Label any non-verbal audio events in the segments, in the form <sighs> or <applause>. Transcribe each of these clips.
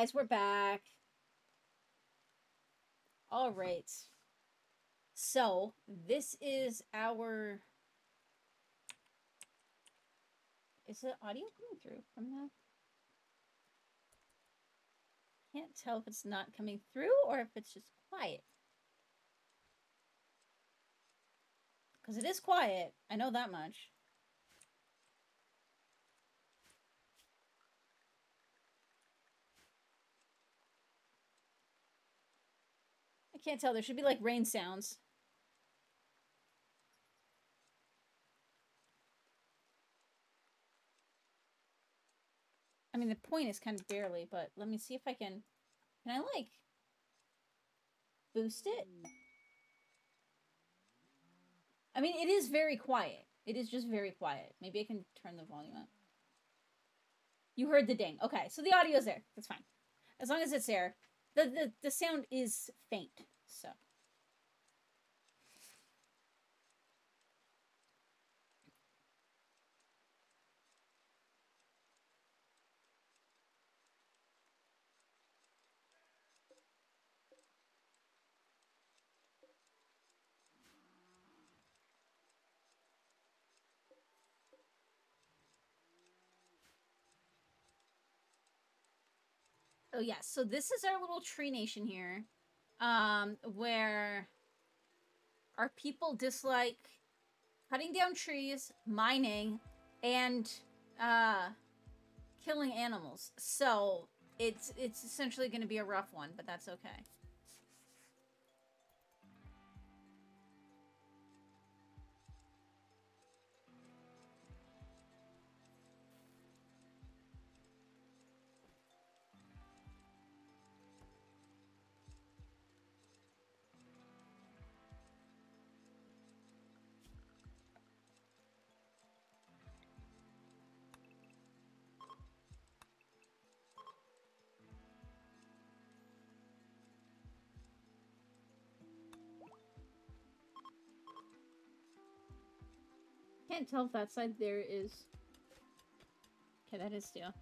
guys, we're back. All right. So, this is our. Is the audio coming through from that? Can't tell if it's not coming through or if it's just quiet. Because it is quiet. I know that much. I can't tell. There should be like rain sounds. I mean, the point is kind of barely, but let me see if I can... Can I, like, boost it? I mean, it is very quiet. It is just very quiet. Maybe I can turn the volume up. You heard the ding. Okay, so the audio's there. That's fine. As long as it's there. The, the, the sound is faint, so... Oh yes, so this is our little tree nation here, um, where our people dislike cutting down trees, mining, and uh, killing animals. So it's it's essentially going to be a rough one, but that's okay. Can't tell if that side there is... Okay, that is steel.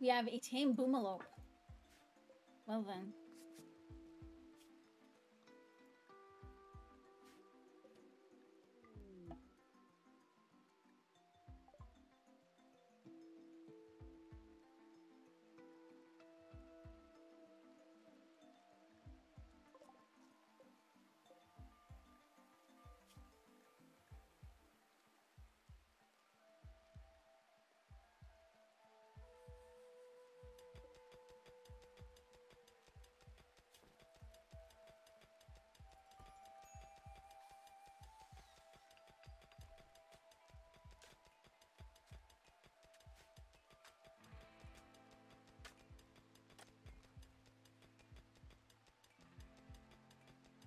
We have a tame boomalope. Well then.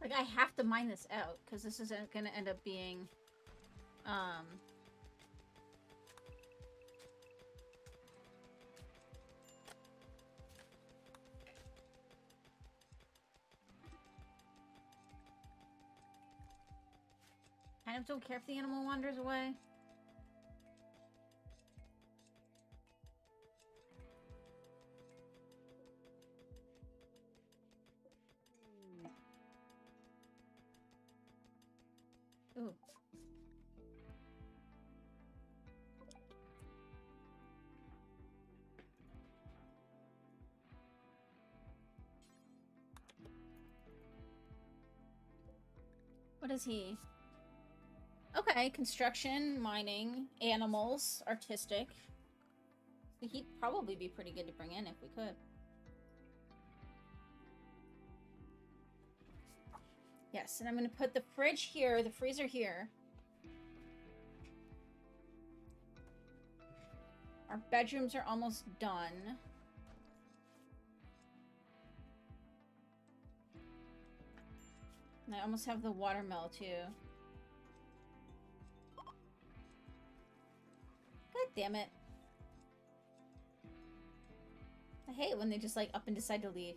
Like, I have to mine this out, because this isn't going to end up being, um... Of don't care if the animal wanders away. What is he? Okay, construction, mining, animals, artistic. He'd probably be pretty good to bring in if we could. Yes, and I'm going to put the fridge here, the freezer here. Our bedrooms are almost done. I almost have the watermill too. God damn it. I hate when they just like up and decide to leave.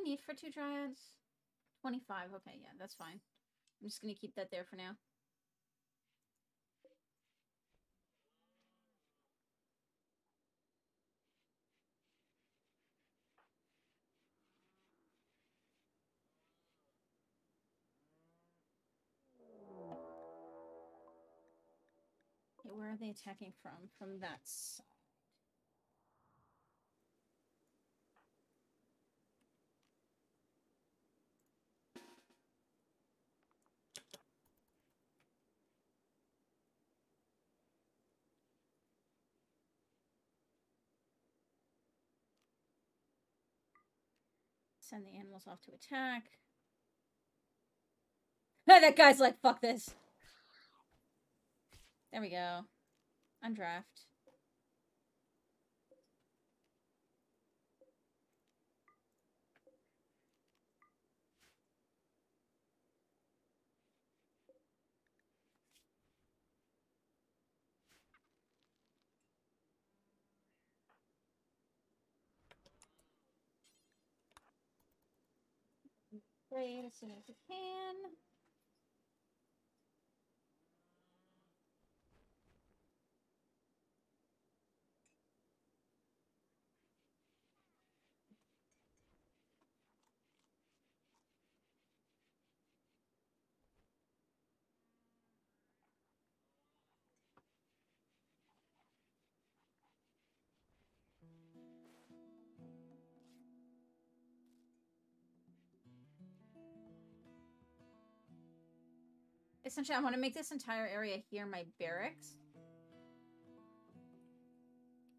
I need for two dryads? 25. Okay, yeah, that's fine. I'm just gonna keep that there for now. Okay, where are they attacking from? From that side. Send the animals off to attack. that guy's like, fuck this. There we go. Undraft. Great, as soon as we can. Essentially, I want to make this entire area here my barracks.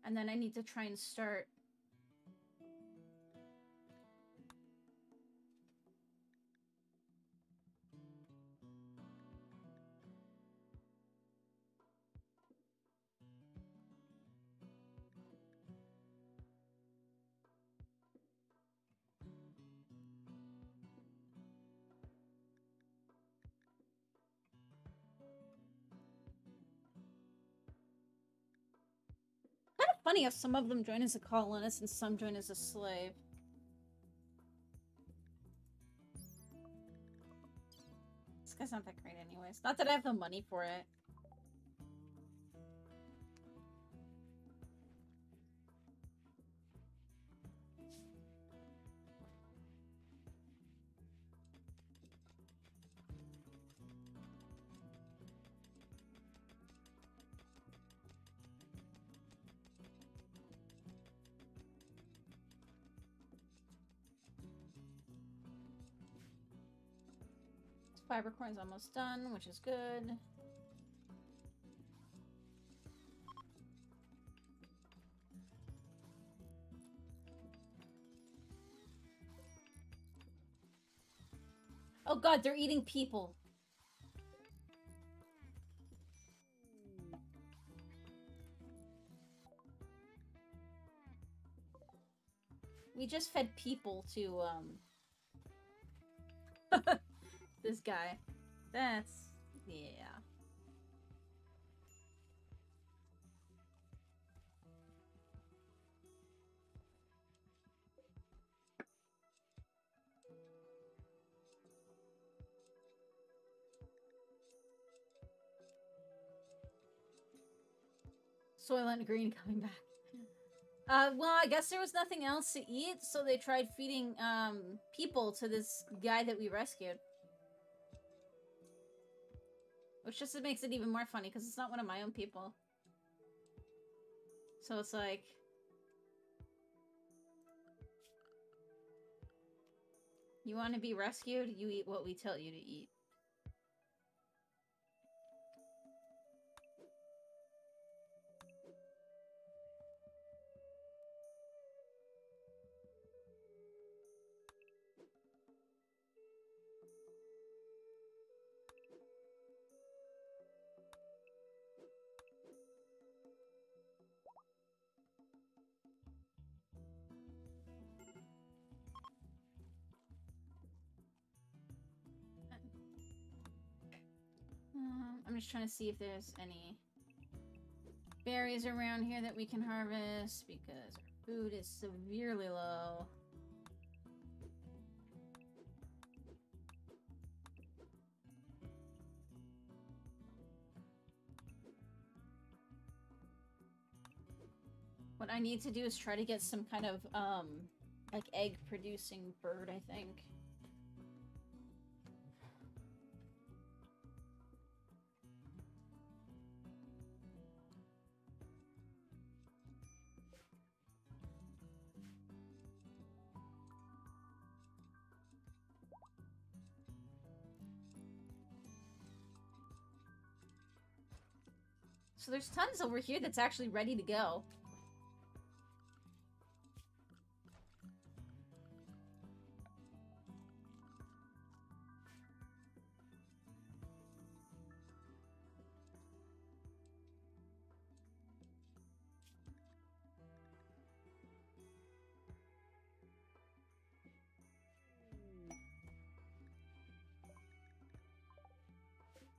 And then I need to try and start funny how some of them join as a colonist and some join as a slave. This guy's not that great anyways. Not that I have the money for it. Fiber core's almost done, which is good. Oh god, they're eating people. We just fed people to, um... <laughs> This guy. That's... yeah. Soylent Green <laughs> coming back. Uh, well, I guess there was nothing else to eat, so they tried feeding, um, people to this guy that we rescued. Which just makes it even more funny because it's not one of my own people. So it's like... You want to be rescued? You eat what we tell you to eat. just trying to see if there's any berries around here that we can harvest because our food is severely low. What I need to do is try to get some kind of, um, like egg producing bird, I think. So there's tons over here that's actually ready to go.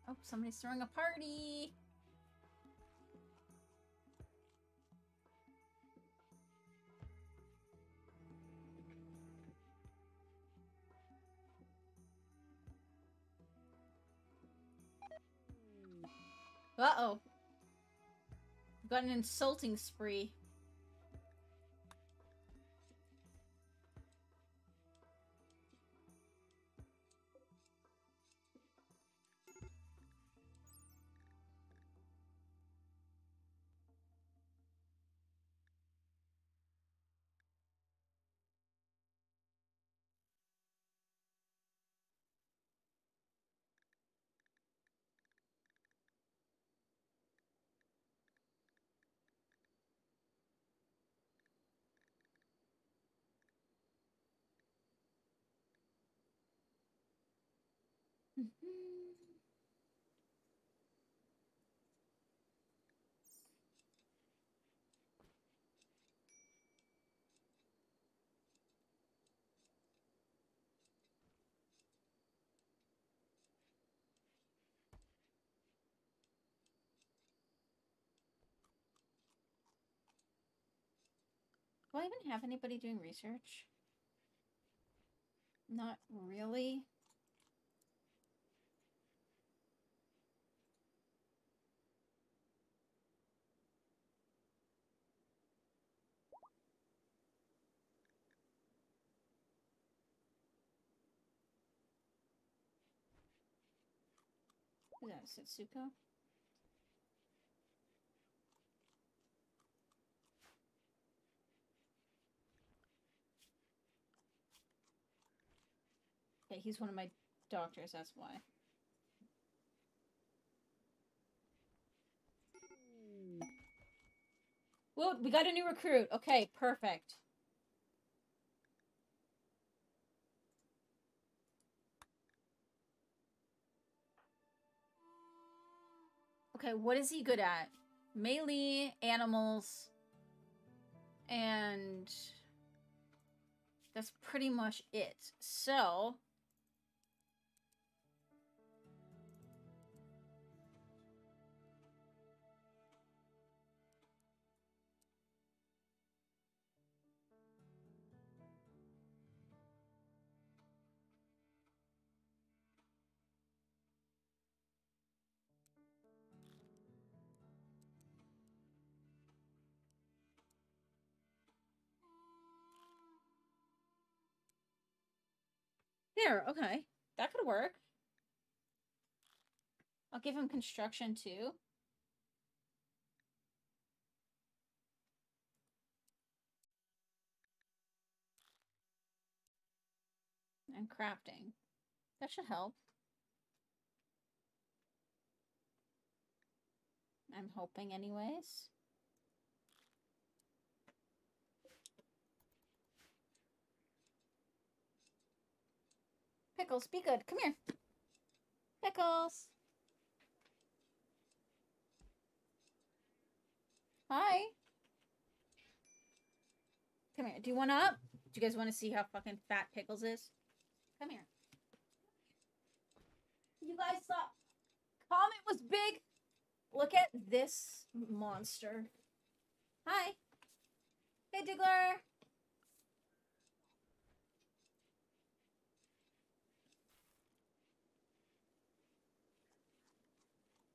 Oh, somebody's throwing a party. Got an insulting spree. Mm-hmm. Do I even have anybody doing research? Not really. That Setsuko? Okay, he's one of my doctors, that's why. Well, we got a new recruit. Okay, perfect. Okay, what is he good at? Melee, animals, and that's pretty much it. So, There, okay. That could work. I'll give him construction too. And crafting. That should help. I'm hoping anyways. Pickles, be good. Come here. Pickles. Hi. Come here. Do you want up? Do you guys want to see how fucking fat Pickles is? Come here. You guys saw Comet was big. Look at this monster. Hi. Hey, Diggler.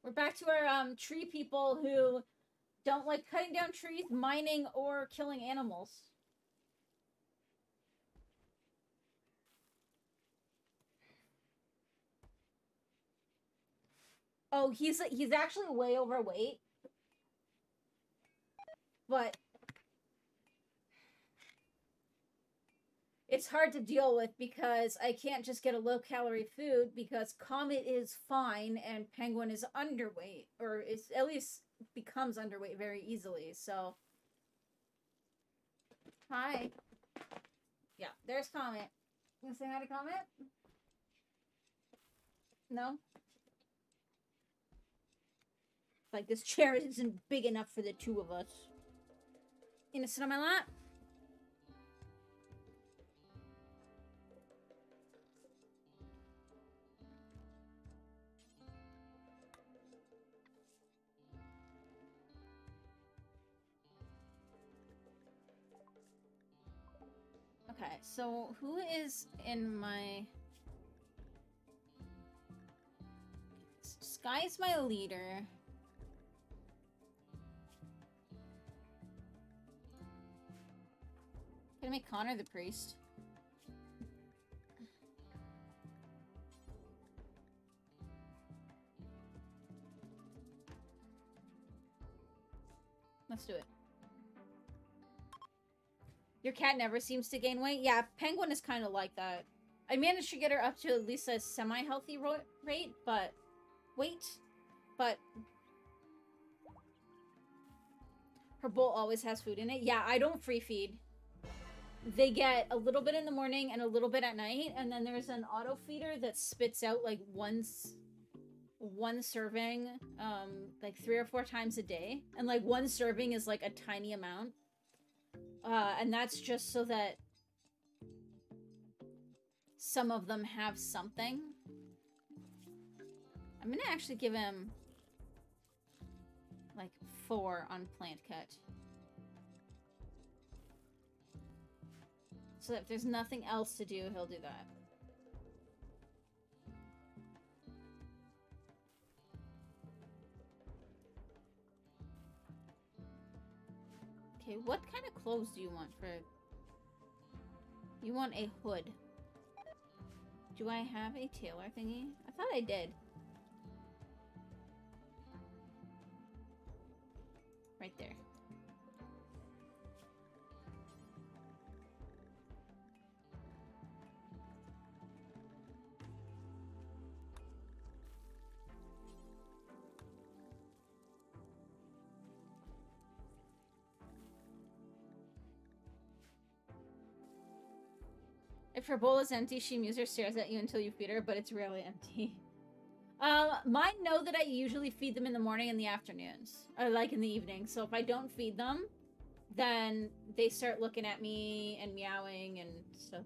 We're back to our um, tree people who don't like cutting down trees, mining, or killing animals. Oh, he's he's actually way overweight. But it's hard to deal with because I can't just get a low calorie food because Comet is fine and Penguin is underweight or is at least becomes underweight very easily. So Hi. Yeah, there's Comet. You say hi to Comet? No? Like this chair isn't big enough for the two of us. You gonna sit on my lap? So who is in my... Sky's my leader. Gonna make Connor the priest. Let's do it. Your cat never seems to gain weight? Yeah, Penguin is kind of like that. I managed to get her up to at least a semi-healthy rate, but... Weight? But... Her bowl always has food in it. Yeah, I don't free feed. They get a little bit in the morning and a little bit at night, and then there's an auto feeder that spits out like once one serving um like three or four times a day and like one serving is like a tiny amount uh, and that's just so that some of them have something. I'm gonna actually give him like four on plant cut. So if there's nothing else to do, he'll do that. Okay, what kind of clothes do you want for... You want a hood. Do I have a tailor thingy? I thought I did. Her bowl is empty, she mews or stares at you until you feed her, but it's rarely empty. <laughs> Um, mine know that I usually feed them in the morning and the afternoons, or like in the evening. So if I don't feed them, then they start looking at me and meowing and stuff.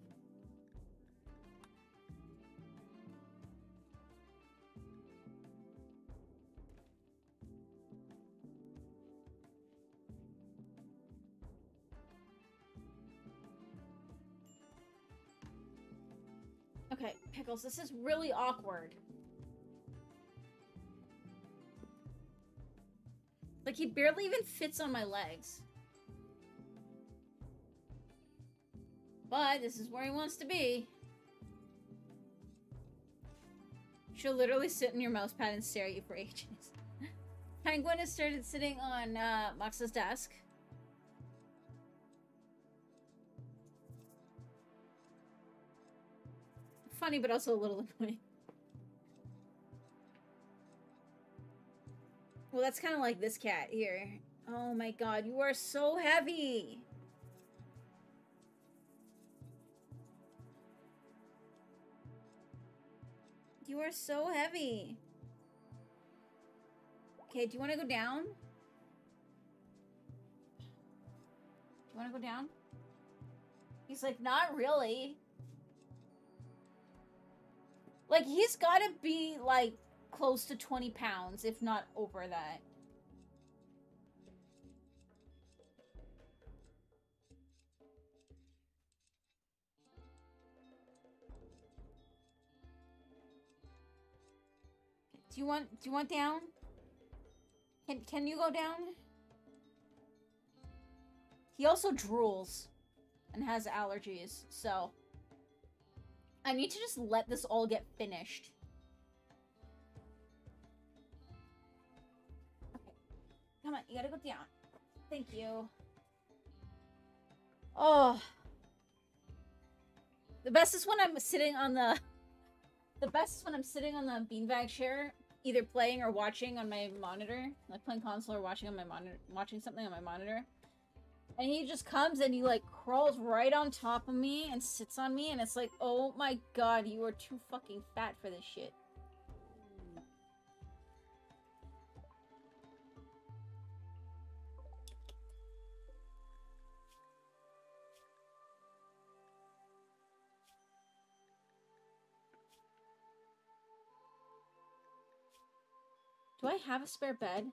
Pickles, this is really awkward. Like, he barely even fits on my legs. But this is where he wants to be. She'll literally sit in your mouse pad and stare at you for ages. <laughs> Penguin has started sitting on uh, Mox's desk. Funny, but also a little <laughs> annoying. Well, that's kind of like this cat here. Oh my god, you are so heavy! You are so heavy. Okay, do you want to go down? Do you want to go down? He's like, not really. Like, he's gotta be, like, close to 20 pounds, if not over that. Do you want, do you want down? Can, can you go down? He also drools and has allergies, so I need to just let this all get finished. Okay. Come on, you gotta go down. Thank you. Oh. The best is when I'm sitting on the... The best is when I'm sitting on the beanbag chair, either playing or watching on my monitor. Like playing console or watching on my monitor, watching something on my monitor. And he just comes and he like crawls right on top of me and sits on me and it's like, oh my god, you are too fucking fat for this shit. Do I have a spare bed?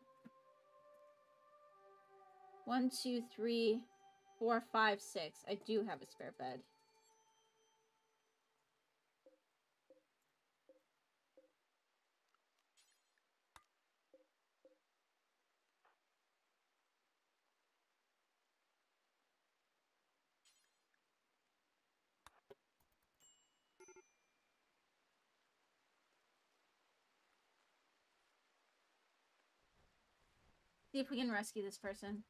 One, two, three, four, five, six. I do have a spare bed. See if we can rescue this person.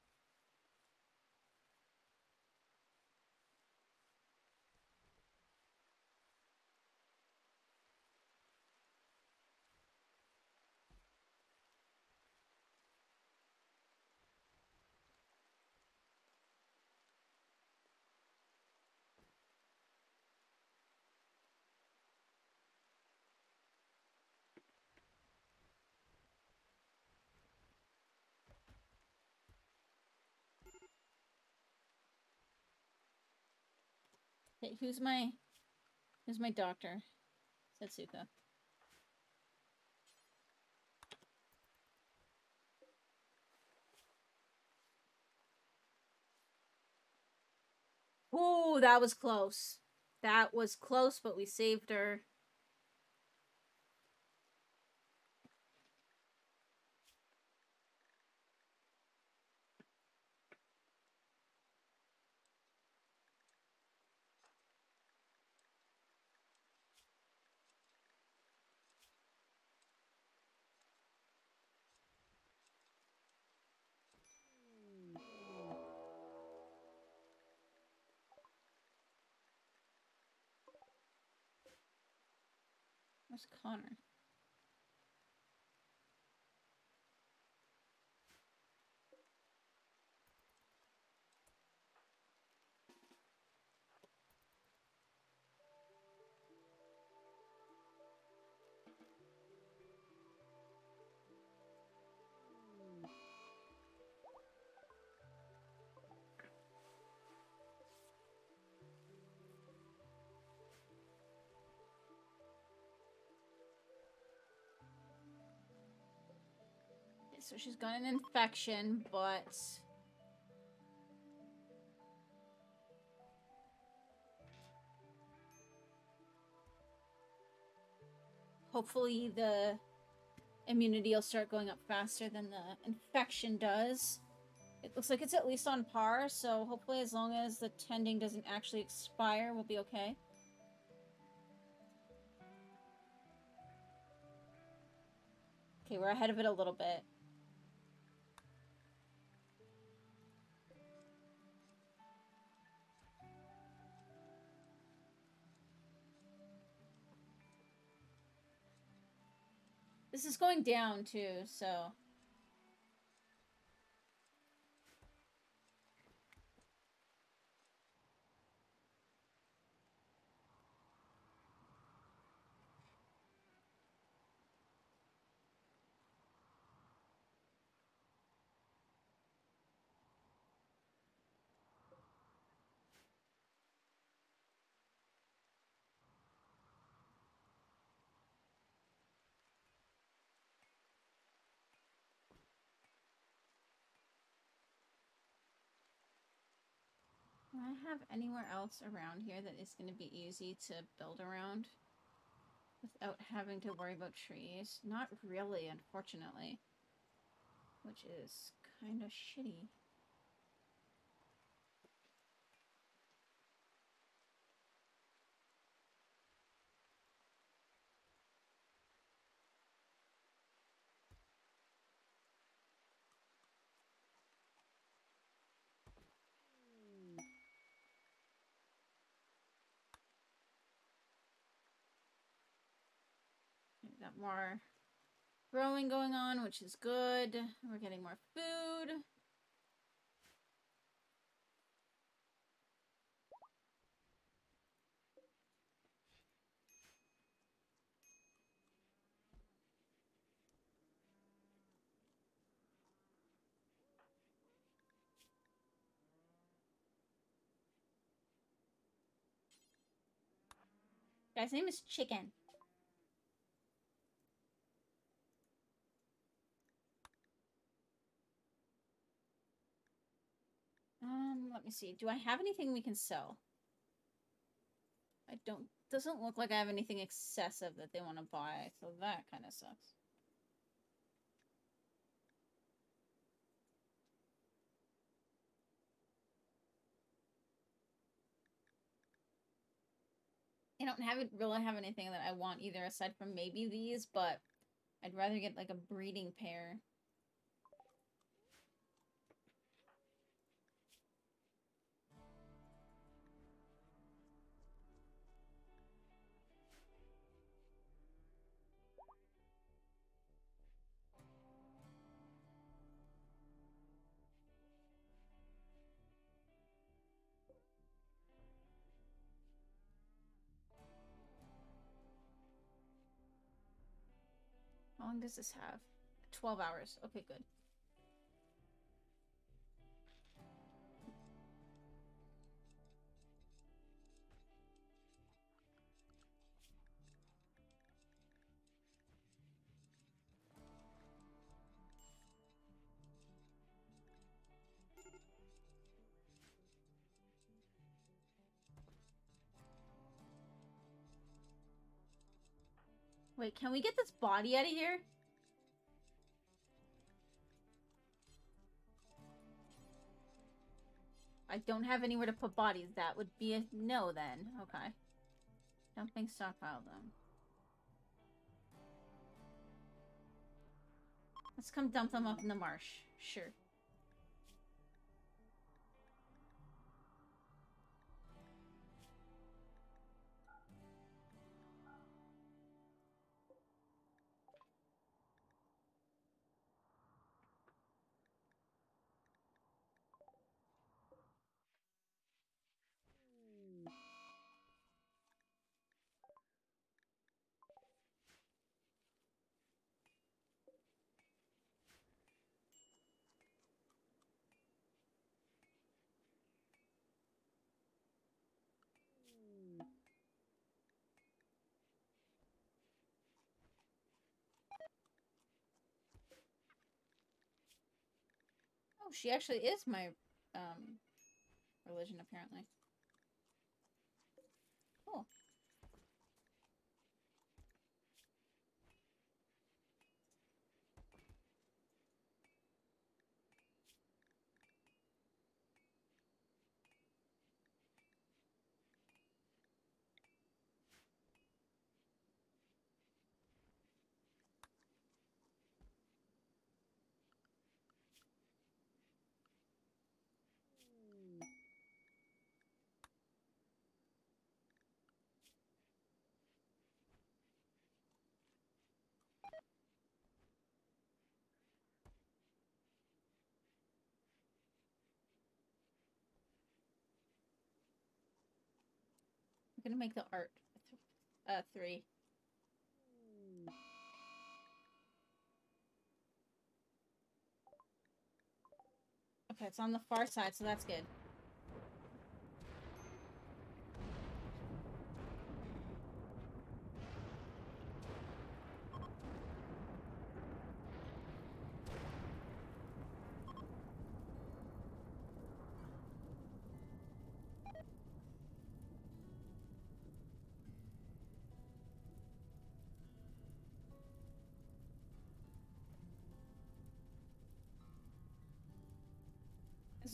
Okay, who's my who's my doctor? Setsuka. Ooh, that was close. That was close, but we saved her. Where's Connor? So she's got an infection, but... Hopefully the immunity will start going up faster than the infection does. It looks like it's at least on par, so hopefully as long as the tending doesn't actually expire, we'll be okay. Okay, we're ahead of it a little bit. This is going down too, so... I have anywhere else around here that is going to be easy to build around? Without having to worry about trees? Not really, unfortunately. Which is kind of shitty. More growing going on, which is good. We're getting more food. Guy's name is Chicken. Um, let me see. Do I have anything we can sell? I don't... Doesn't look like I have anything excessive that they want to buy, so that kind of sucks. I don't have it really have anything that I want either aside from maybe these, but I'd rather get like a breeding pair. Long does this have? 12 hours. Okay, good. Wait, can we get this body out of here? I don't have anywhere to put bodies. That would be a no then. Okay. Dumping stockpile them. Let's come dump them up in the marsh. Sure. Oh, she actually is my um religion apparently. I'm gonna make the art th uh three. Okay, it's on the far side, so that's good.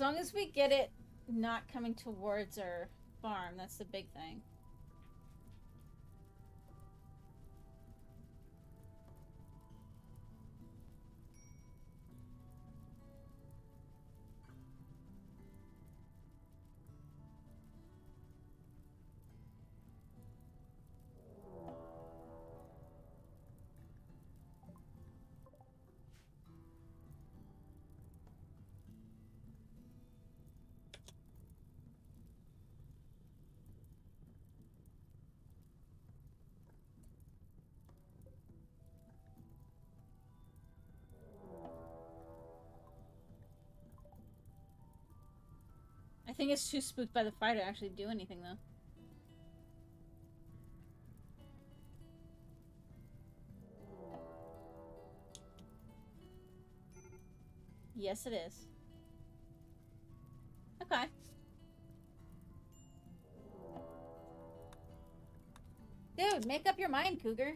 Long as we get it not coming towards our farm, that's the big thing. Think it's too spooked by the fire to actually do anything, though. Yes, it is. Okay. Dude, make up your mind, Cougar.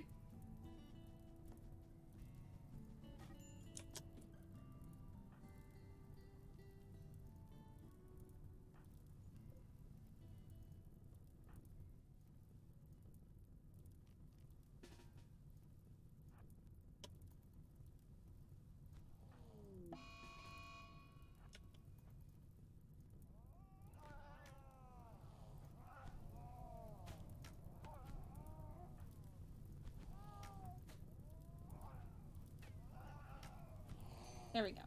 There we go.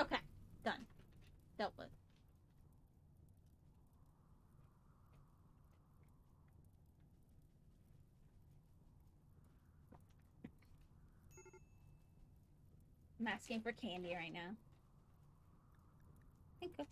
Okay, done. Dealt with. I'm asking for candy right now. Thank you.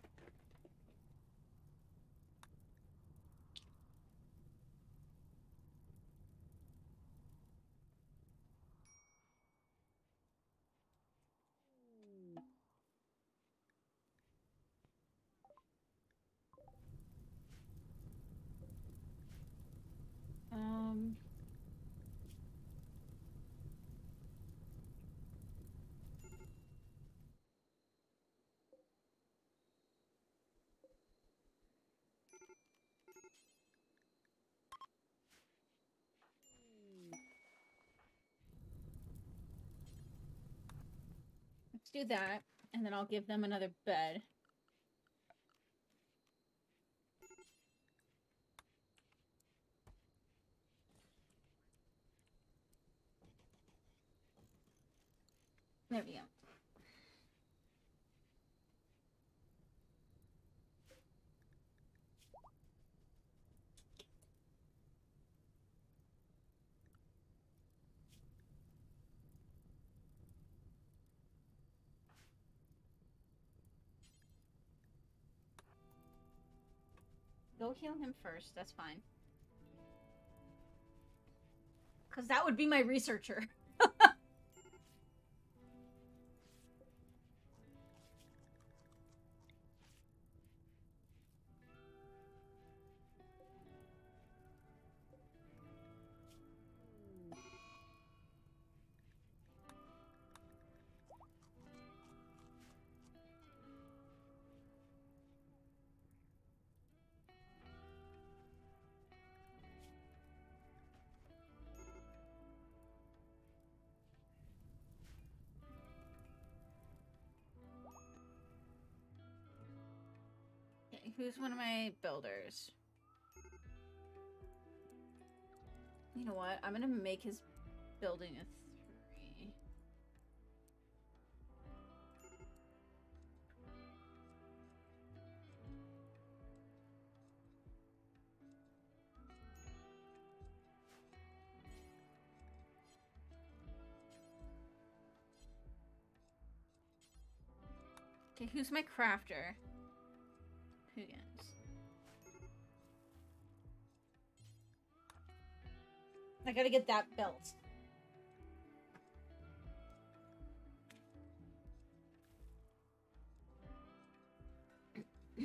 Do that, and then I'll give them another bed. There we go. Go heal him first, that's fine. Because that would be my researcher. <laughs> who's one of my builders? You know what? I'm gonna make his building a three. Okay, who's my crafter? I gotta get that built. <clears throat>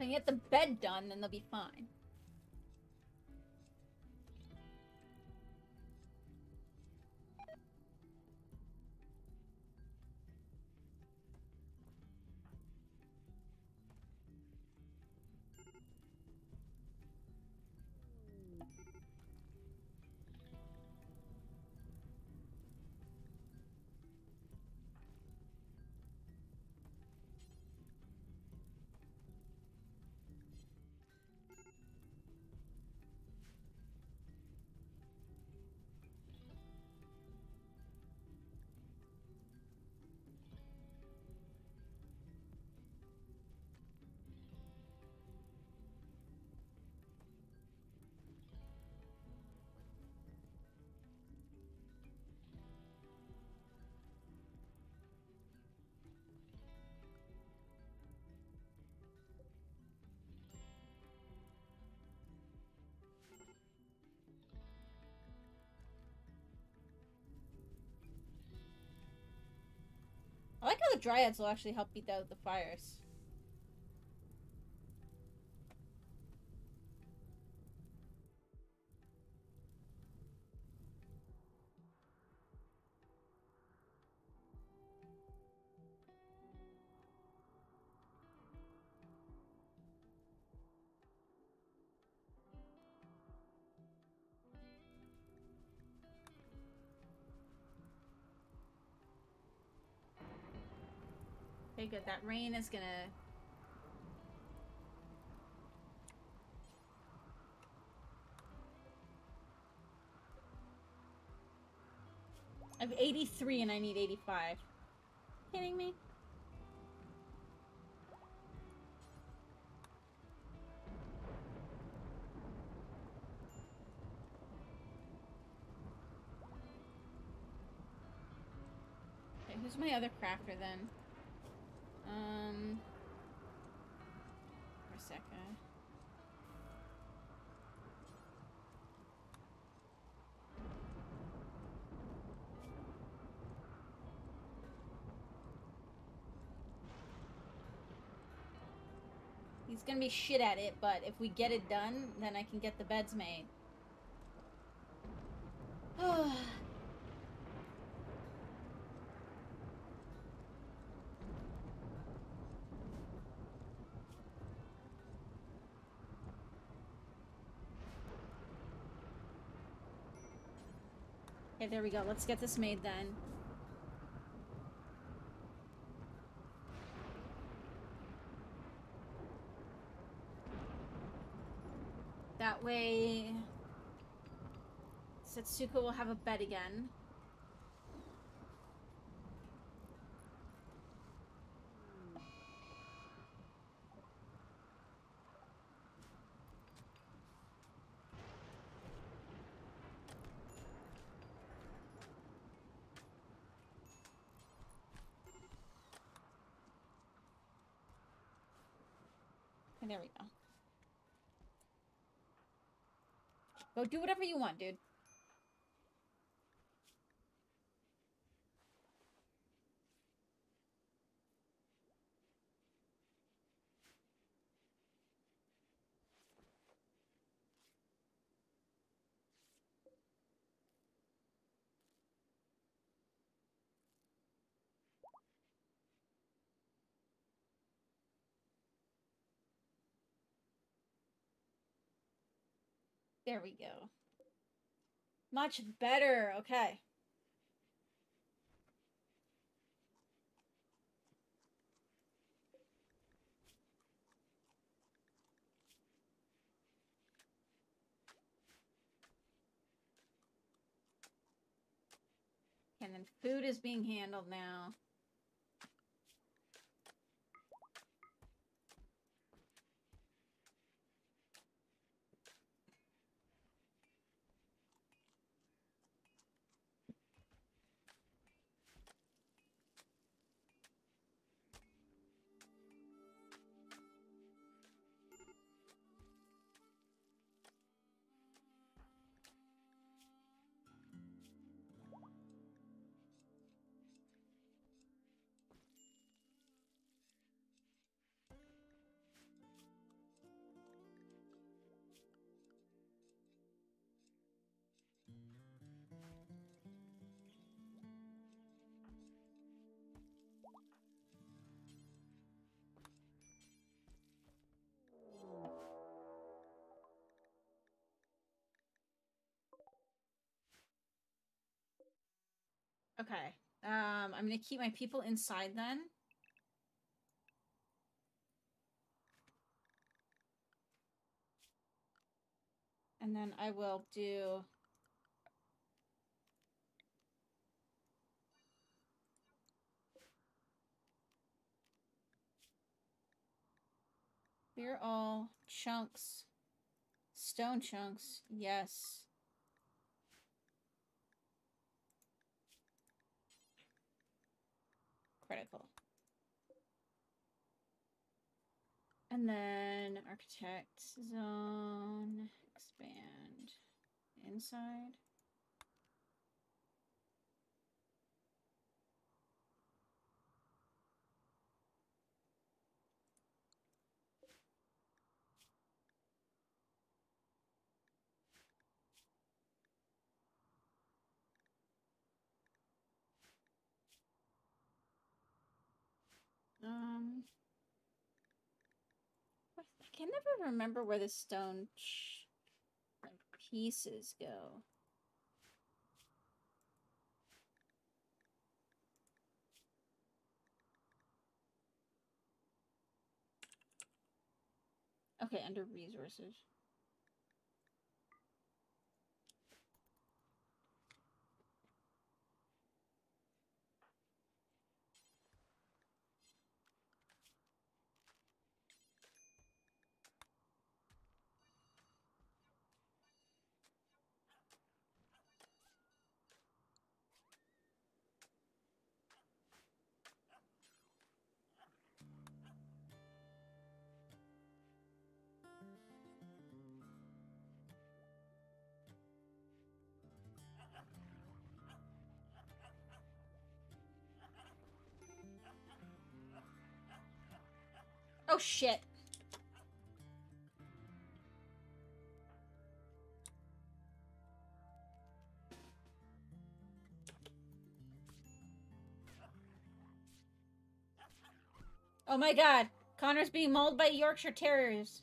I get the bed done, then they'll be fine. Dryads will actually help beat out the fires. That rain is gonna... I have 83 and I need 85. Kidding me? Okay, who's my other crafter then? Um, second. He's gonna be shit at it, but if we get it done, then I can get the beds made. There we go. Let's get this made then. That way... Setsuko will have a bed again. And there we go. Go do whatever you want, dude. There we go. Much better. Okay. And then food is being handled now. Okay. Um, I'm gonna keep my people inside then. And then I will do... Clear all chunks. Stone chunks. Yes. Critical. And then architect zone, expand inside. Never remember where the stone pieces go. Okay, under resources. Shit. Oh my god. Connor's being mauled by Yorkshire Terriers.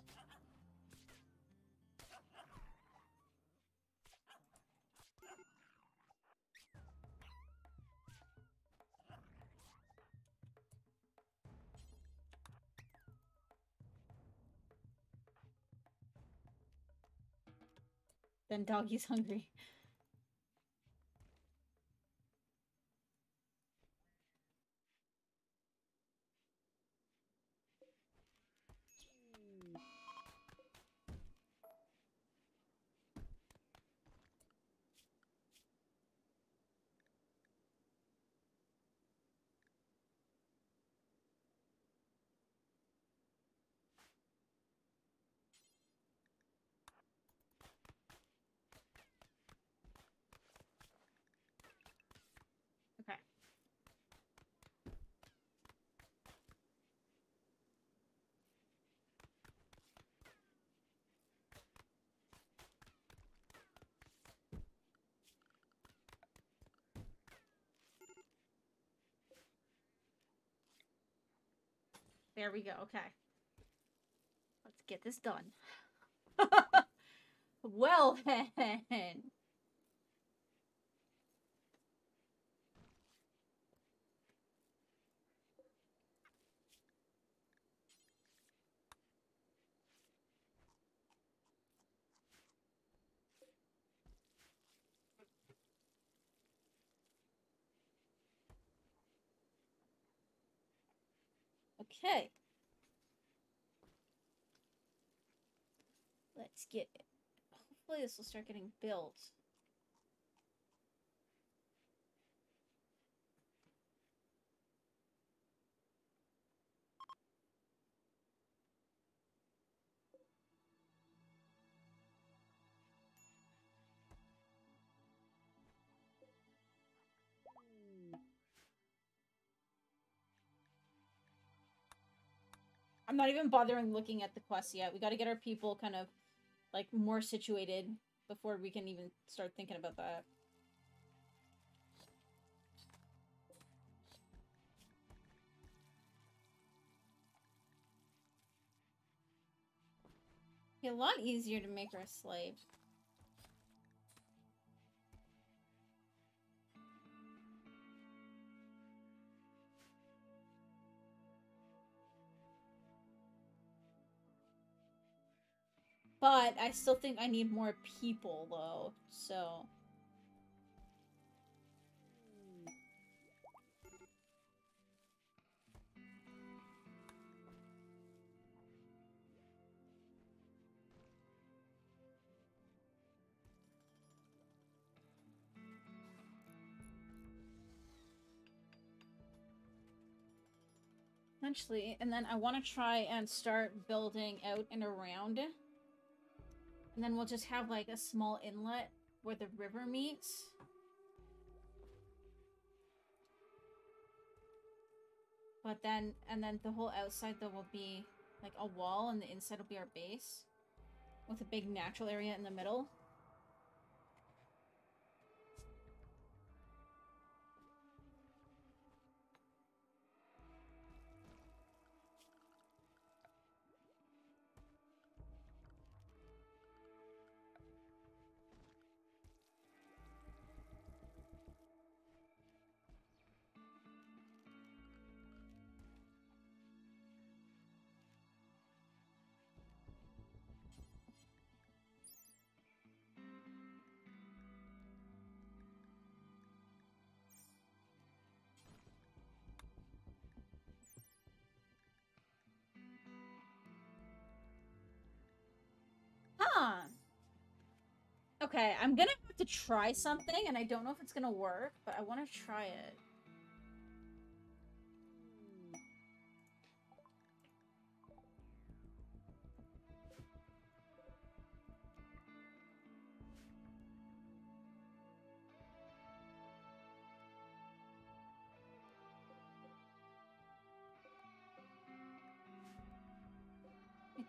Then doggy's hungry. There we go. Okay. Let's get this done. <laughs> well <laughs> then. Okay. Let's get. Hopefully this will start getting built. I'm not even bothering looking at the quest yet. We got to get our people kind of like more situated before we can even start thinking about that. Be a lot easier to make her a slave. But I still think I need more people, though, so... Eventually, and then I want to try and start building out and around and then we'll just have like a small inlet where the river meets. But then, and then the whole outside though will be like a wall and the inside will be our base. With a big natural area in the middle. Okay, I'm gonna have to try something, and I don't know if it's gonna work, but I want to try it.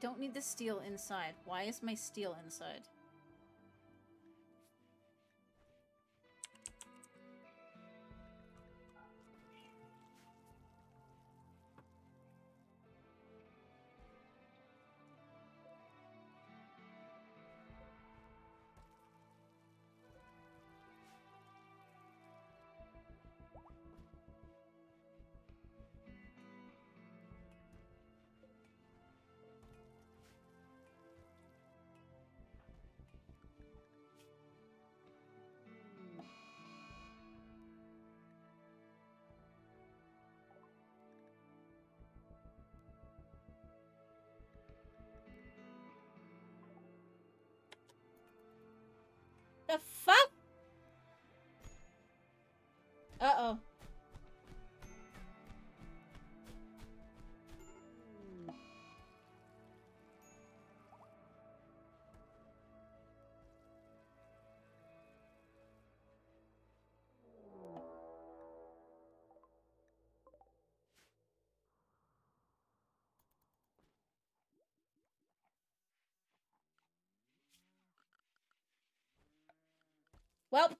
Don't need the steel inside. Why is my steel inside? Uh-oh. Well.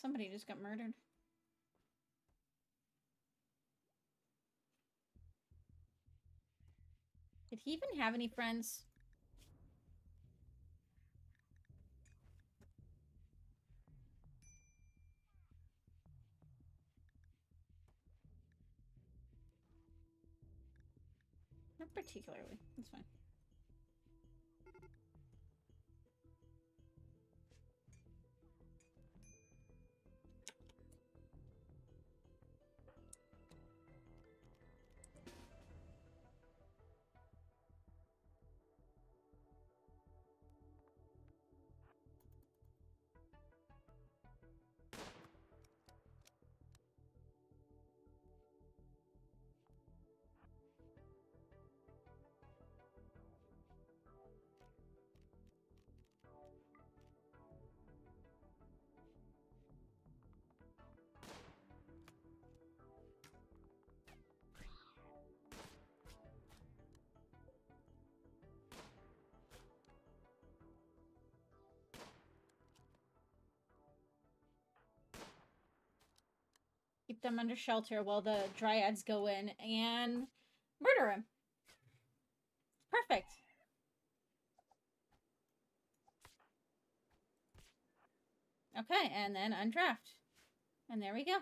Somebody just got murdered. Did he even have any friends? Not particularly. That's fine. Them under shelter while the dryads go in and murder him. Perfect. Okay, and then undraft. And there we go.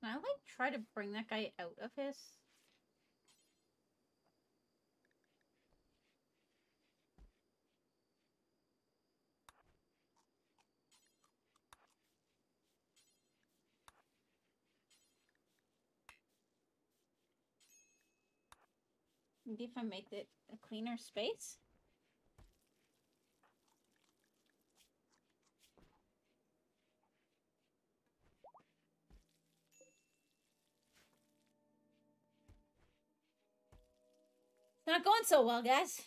Can I, like, try to bring that guy out of his... Maybe if I make it a cleaner space? Not going so well, guys.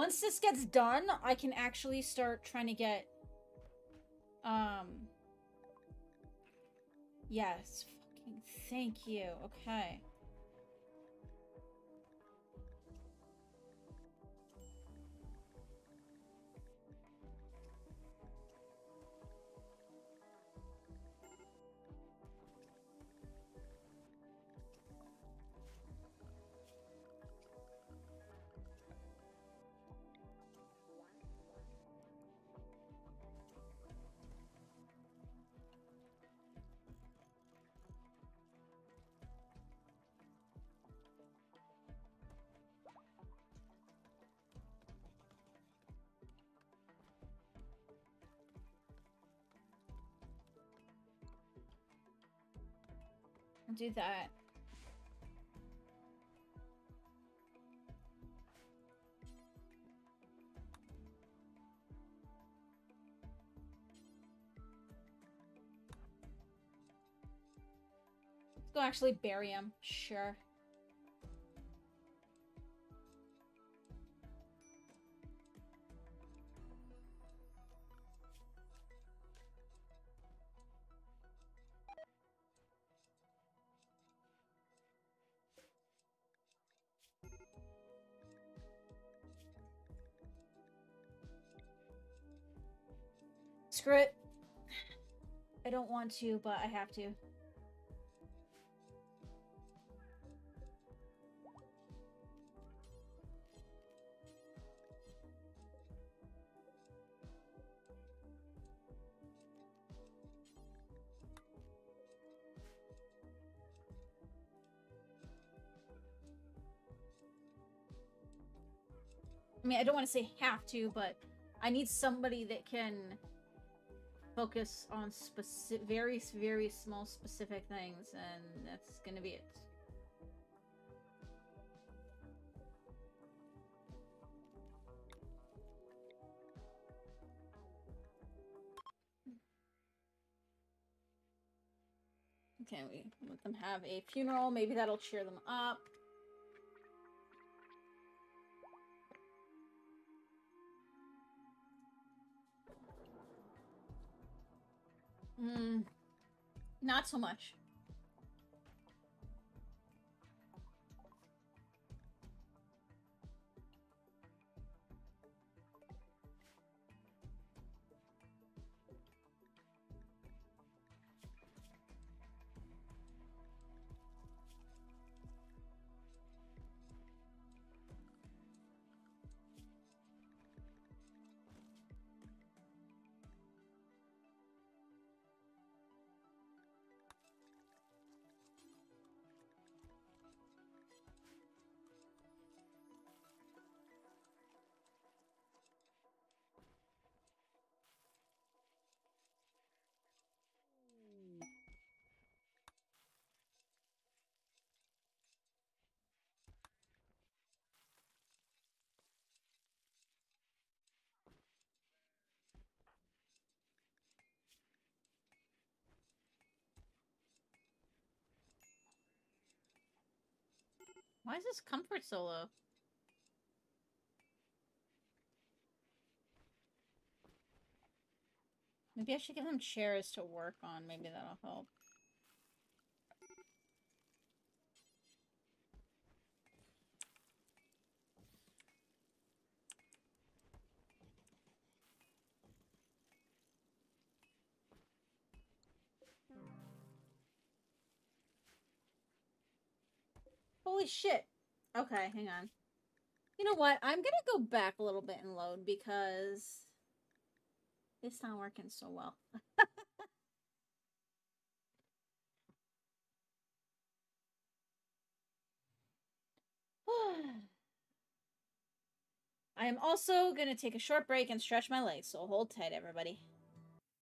Once this gets done, I can actually start trying to get... Um... Yes. Fucking thank you. Okay. I'll do that. Let's go actually bury him. Sure. Screw it. I don't want to, but I have to. I mean, I don't want to say have to, but I need somebody that can focus on specific, very, very small specific things, and that's gonna be it. Okay, we let them have a funeral. Maybe that'll cheer them up. Hmm. Not so much. Why is this comfort so low? Maybe I should give them chairs to work on. Maybe that'll help. Holy shit. Okay, hang on. You know what? I'm gonna go back a little bit and load because it's not working so well. <sighs> I am also gonna take a short break and stretch my legs, so hold tight, everybody.